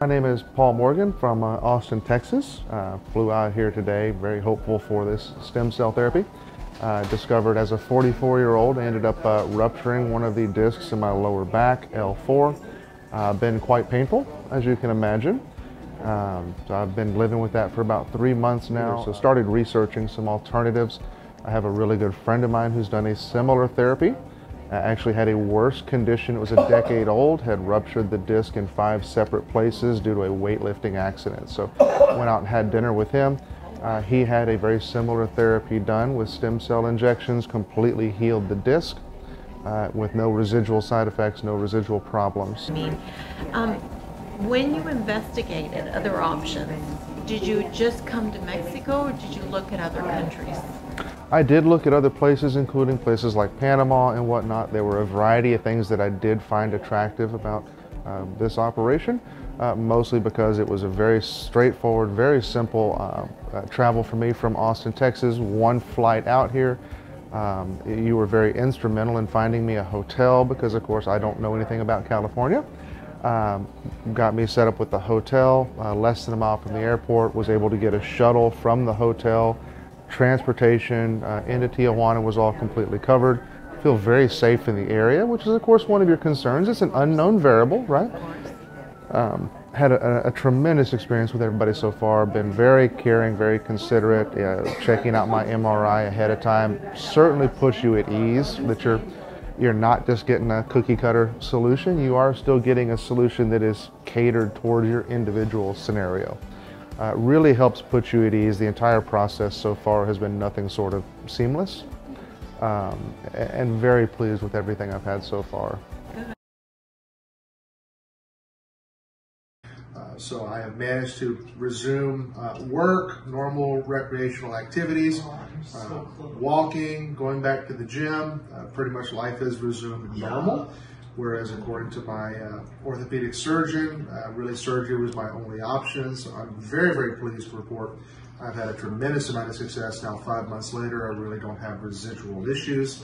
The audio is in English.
My name is Paul Morgan from uh, Austin, Texas. Uh, flew out here today, very hopeful for this stem cell therapy. Uh, discovered as a 44 year old, ended up uh, rupturing one of the discs in my lower back, L4. Uh, been quite painful, as you can imagine. Um, so I've been living with that for about three months now. So started researching some alternatives. I have a really good friend of mine who's done a similar therapy. Uh, actually had a worse condition. It was a decade old, had ruptured the disc in five separate places due to a weightlifting accident. So went out and had dinner with him. Uh, he had a very similar therapy done with stem cell injections, completely healed the disc uh, with no residual side effects, no residual problems. I mean, um, when you investigated other options, did you just come to Mexico or did you look at other countries? I did look at other places, including places like Panama and whatnot. There were a variety of things that I did find attractive about uh, this operation uh, mostly because it was a very straightforward, very simple uh, uh, travel for me from Austin, Texas, one flight out here. Um, you were very instrumental in finding me a hotel because, of course, I don't know anything about California. Um, got me set up with the hotel, uh, less than a mile from the airport, was able to get a shuttle from the hotel. Transportation uh, into Tijuana was all completely covered. Feel very safe in the area, which is, of course, one of your concerns. It's an unknown variable, right? Um, had a, a, tremendous experience with everybody so far. Been very caring, very considerate. Uh, checking out my MRI ahead of time certainly puts you at ease that you're you're not just getting a cookie cutter solution. You are still getting a solution that is catered towards your individual scenario. Uh, really helps put you at ease. The entire process so far has been nothing sort of seamless, um, and very pleased with everything I've had so far. so I have managed to resume uh, work, normal recreational activities, uh, walking, going back to the gym. Uh, pretty much life has resumed normal. Whereas, according to my uh, orthopedic surgeon, uh, really surgery was my only option. So I'm very, very pleased to report I've had a tremendous amount of success now. Five months later, I really don't have residual issues.